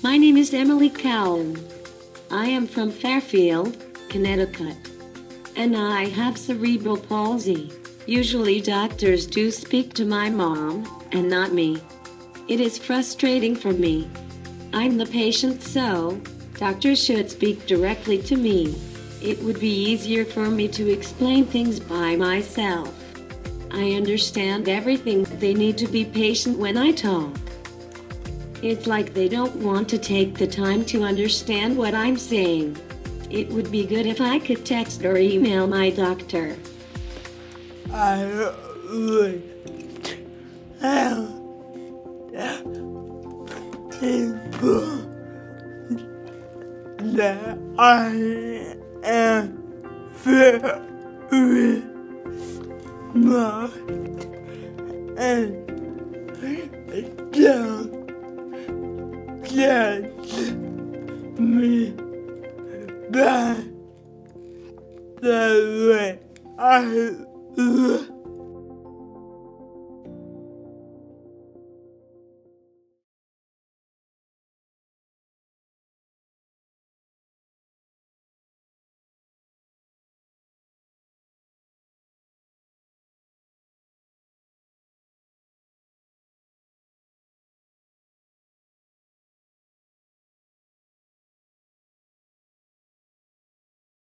My name is Emily Cowan. I am from Fairfield, Connecticut. And I have cerebral palsy. Usually doctors do speak to my mom, and not me. It is frustrating for me. I'm the patient, so doctors should speak directly to me. It would be easier for me to explain things by myself. I understand everything. They need to be patient when I talk. It's like they don't want to take the time to understand what I'm saying. It would be good if I could text or email my doctor. I would people that I am very much and don't judge me. By the way. I. look.